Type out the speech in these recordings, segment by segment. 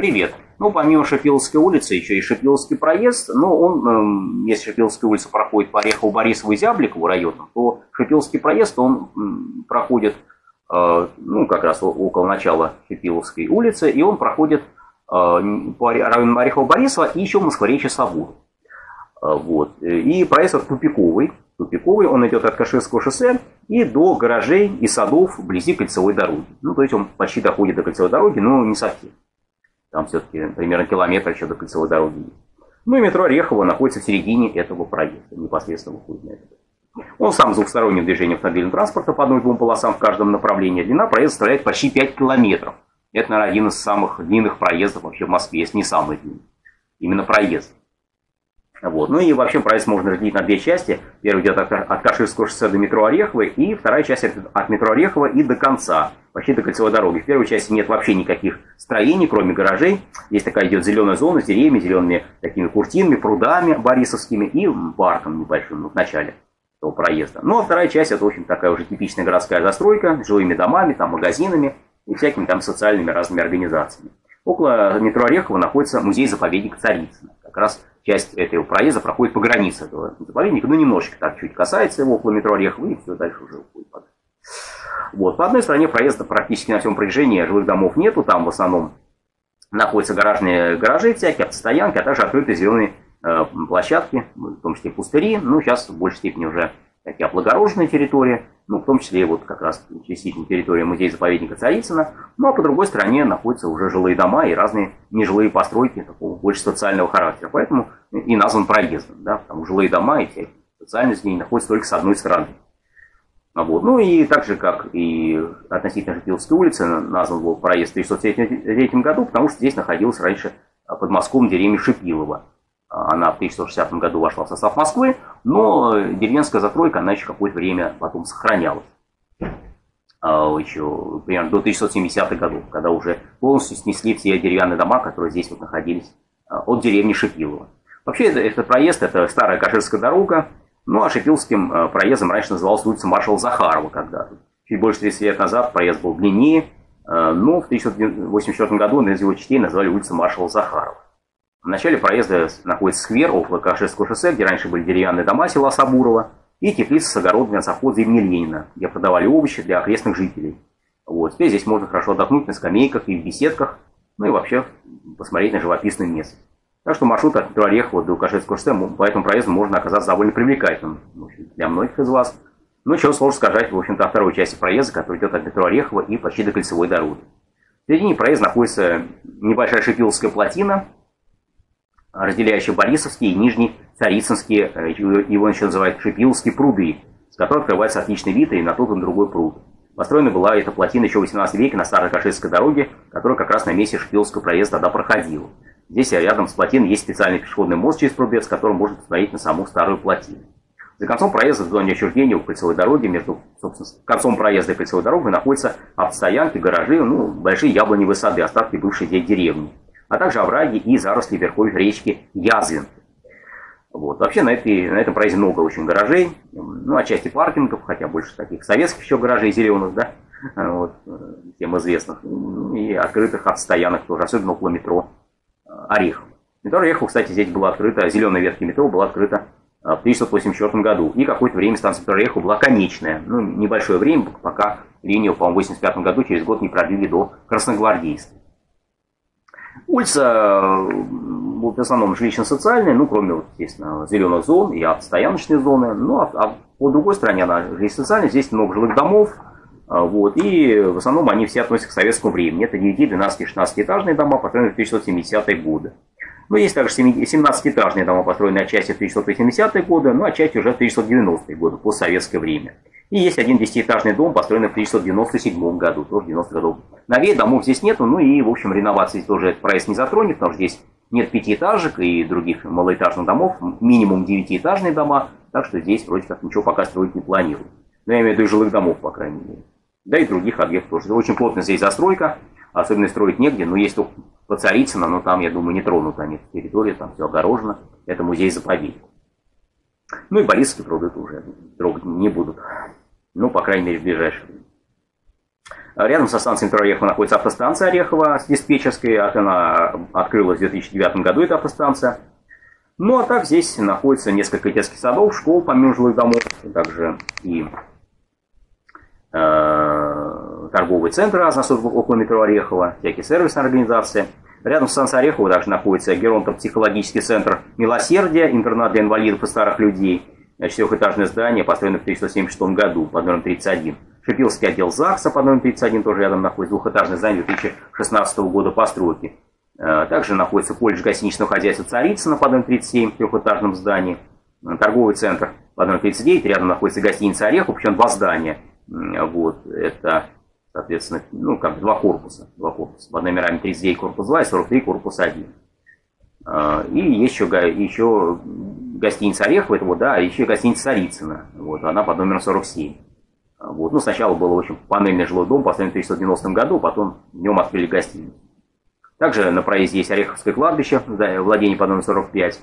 Привет. Ну, помимо Шипиловской улицы, еще и Шипиловский проезд. Но он, эм, если Шипиловская улица проходит по Орехову, Борисову и Зябликову районам, то Шипиловский проезд, он проходит, э, ну, как раз около начала Шипиловской улицы, и он проходит э, по району Орехова, Борисова и еще Москворечья Собор. Э, вот. И проезд тупиковый. Тупиковый, он идет от Каширского шоссе и до гаражей и садов вблизи кольцевой дороги. Ну, то есть он почти доходит до кольцевой дороги, но не совсем. Там все-таки примерно километр еще до кольцевой дороги Ну и метро Орехово находится в середине этого проезда, непосредственно выходит на это. Он сам двухсторонним движением автомобильного транспорта по одной-двум полосам в каждом направлении. Длина проезда составляет почти 5 километров. Это, наверное, один из самых длинных проездов вообще в Москве, если не самый длинный. Именно проезд. Вот. Ну и вообще проезд можно разделить на две части. Первая идет от, от Каширского шоссе до метро Орехово, и вторая часть от метро Орехово и до конца, почти до кольцевой дороги. В первой части нет вообще никаких строений, кроме гаражей. Есть такая идет зеленая зона с деревьями, зелеными такими куртинами, прудами борисовскими и парком небольшим ну, в начале этого проезда. Ну а вторая часть это, общем, такая уже типичная городская застройка с жилыми домами, там, магазинами и всякими там социальными разными организациями. Около метро Орехова находится музей-заповедник Царицына. Как раз часть этого проезда проходит по границе этого заповедника, ну немножечко так чуть касается его около метро Орехова, и все дальше уже уходит. Вот. По одной стороне проезда практически на всем протяжении жилых домов нету, там в основном находятся гаражные гаражи всякие, автостоянки, а также открытые зеленые э, площадки, в том числе пустыри, ну сейчас в большей степени уже такие облагороженные территории, ну, в том числе вот как раз частично территория музея-заповедника Царицына. Ну, а по другой стороне находятся уже жилые дома и разные нежилые постройки такого больше социального характера. Поэтому и назван проездом, да, потому жилые дома и социальные здания находятся только с одной стороны. А вот. Ну и так же, как и относительно Шипиловской улицы, назван был проезд в 1903 году, потому что здесь находилась раньше под Москвом деревня Шипилова. Она в 1960 году вошла в состав Москвы, но деревенская застройка, она еще какое-то время потом сохранялась. А, еще примерно до 1970-х годов, когда уже полностью снесли все деревянные дома, которые здесь вот находились а, от деревни Шипилова. Вообще, это, это проезд, это старая Каширская дорога, ну а Шипиловским а, проездом раньше назывался улица маршала Захарова когда-то. Чуть больше 30 лет назад проезд был длиннее, но в 1984 году на его частей назвали улицу маршала Захарова. В начале проезда находится сквер около Каширского шоссе, где раньше были деревянные дома села Сабурова, и теплица с огородами от совхоза имени Ленина, где продавали овощи для окрестных жителей. Вот. Теперь здесь можно хорошо отдохнуть на скамейках и в беседках, ну и вообще посмотреть на живописное место. Так что маршрут от метро Орехова до Каширского шоссе по этому проезду можно оказаться довольно привлекательным для многих из вас. Ну, чего сложно сказать, в общем-то, о второй части проезда, который идет от метро Орехова и почти до кольцевой дороги. В середине проезда находится небольшая Шипиловская плотина, разделяющий Борисовские и Нижний Царицынские, э, его еще называют Шипиловские пруды, с которых открывается отличный вид и на тот и другой пруд. Построена была эта плотина еще в 18 веке на Старой Каширской дороге, которая как раз на месте Шипиловского проезда тогда проходила. Здесь рядом с плотиной есть специальный пешеходный мост через пруд, с которым можно посмотреть на саму старую плотину. За концом проезда в зоне отчуждения у кольцевой дороги, между, собственно, концом проезда и кольцевой дорогой находятся автостоянки, гаражи, ну, большие яблоневые сады, остатки бывшей деревни а также овраги и заросли верховьев речки Язвин. Вот. Вообще на, этой, на этом проезде много очень гаражей, ну, отчасти паркингов, хотя больше таких советских еще гаражей зеленых, да, вот, всем известных, и открытых от стоянок тоже, особенно около метро Орехов. Метро Орехов, кстати, здесь была открыта, зеленая ветка метро была открыта э, в 1984 году, и какое-то время станция метро Орехов была конечная, ну, небольшое время, пока линию, по-моему, в 1985 году через год не продлили до Красногвардейска. Улица в основном жилищно-социальная, ну, кроме, естественно, зеленых зон и автостояночной зоны. Ну, а, а по другой стороне она жилищно-социальная, здесь много жилых домов, а, вот, и в основном они все относятся к советскому времени. Это 9, 12, 16 этажные дома, построенные в 1970-е годы. Но есть также 17-этажные дома, построенные отчасти в 1980-е годы, но отчасти уже в 1990-е годы, по советское время. И есть один десятиэтажный дом, построенный в 1997 году, тоже 90 годов. Новее домов здесь нету, ну и, в общем, реновации тоже этот проезд не затронет, потому что здесь нет пятиэтажек и других малоэтажных домов, минимум девятиэтажные дома, так что здесь вроде как ничего пока строить не планируют. Но я имею в виду жилых домов, по крайней мере. Да и других объектов тоже. Очень плотно здесь застройка, особенно строить негде, но есть только по Царицыно, но там, я думаю, не тронута они территория, там все огорожено. Это музей-заповедник. Ну и Борисовские пруды тоже трогать не будут. Ну, по крайней мере, в ближайшее время. Рядом со станцией метро Орехова находится автостанция Орехова с диспетчерской. Она открылась в 2009 году, эта автостанция. Ну, а так здесь находится несколько детских садов, школ, помимо жилых домов, также и торговый центр разных около метро Орехова, всякие сервисные организации. Рядом с станцией Орехова также находится геронто-психологический центр «Милосердие», интернат для инвалидов и старых людей, четырехэтажное здание, построенное в 1976 году под номером 31. Шипилский отдел ЗАГСа под номером 31 тоже рядом находится, двухэтажное здание 2016 года постройки. Э, также находится колледж гостиничного хозяйства Царицына под номером 37 в трехэтажном здании. Э, торговый центр под номером 39, рядом находится гостиница Орехов, причем два здания. Вот, это, соответственно, ну, как два корпуса. Два корпуса. Под номерами 39 корпус 2 и 43 корпус 1. Э, и есть еще, еще гостиница Орехова, это вот, да, а еще гостиница Царицына. Вот, она под номером 47. Вот. Ну, сначала был, в общем, панельный жилой дом, построен в 1990 году, потом в нем открыли гостиницу. Также на проезде есть Ореховское кладбище, владение под номером 45,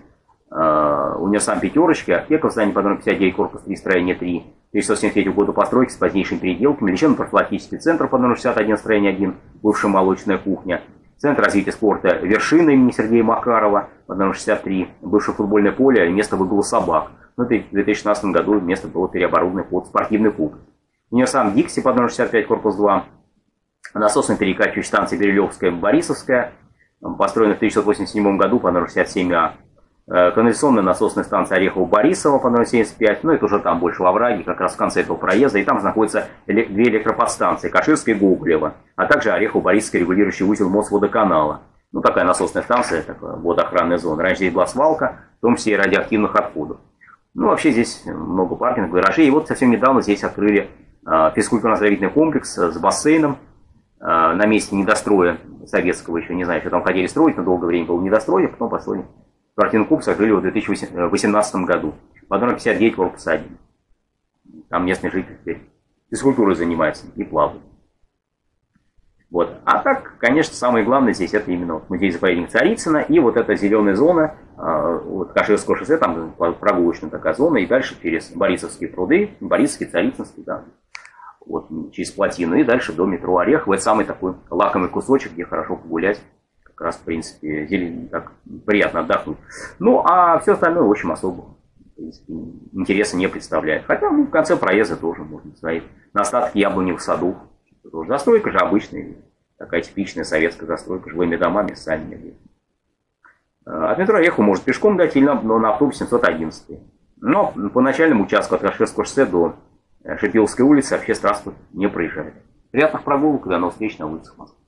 универсам «Пятерочки», аптека в здании под номером 59, корпус 3, строение 3, 1973 года постройки с позднейшими переделками, лечебно-профилактический центр под номером 61, строение 1, бывшая молочная кухня, Центр развития спорта «Вершина» имени Сергея Макарова под номером 63, бывшее футбольное поле, место выгула собак. Ну, в 2016 году место было переоборудовано под спортивный клуб. Универсам Дикси под номером 65, корпус 2, насосно-перекачивающая станция Бирюлевская, Борисовская, построена в 1987 году по номеру 67А. Э, канализационная насосная станция Орехово-Борисово по номеру 75, ну это уже там больше во враге, как раз в конце этого проезда, и там находятся две электроподстанции, Каширская и Гоголева, а также Орехово-Борисовский регулирующий узел Мосводоканала. Ну такая насосная станция, такая водоохранная зона. Раньше здесь была свалка, в том числе и радиоактивных отходов. Ну вообще здесь много паркингов, гаражей, и вот совсем недавно здесь открыли э, физкультурно-оздоровительный комплекс с бассейном, Э, на месте недостроя советского еще, не знаю, что там хотели строить, но долгое время был недострой, потом построили спортивный клуб, сожгли в 2018 году. Под номером 59 корпус 1. Там местные жители теперь физкультурой занимаются и плавают. Вот. А так, конечно, самое главное здесь это именно вот музей-заповедник Царицына и вот эта зеленая зона, э, вот Каширского шоссе, там прогулочная такая зона, и дальше через Борисовские пруды, Борисовский, Царицынский, да, вот, через плотину и дальше до метро Орехово. Это самый такой лакомый кусочек, где хорошо погулять. Как раз, в принципе, зелень, так приятно отдохнуть. Ну, а все остальное, в общем, особо интереса не представляет. Хотя, ну, в конце проезда тоже можно смотреть. На остатки яблоневых садов. Застройка же обычная, такая типичная советская застройка, жилыми домами, сами. От метро Орехово может пешком дойти, но на автобусе 711. Но по начальному участку от Каширского шоссе до Шипиловской улице вообще транспорт не проезжает. Приятных прогулок, до новых встреч на улицах Москвы.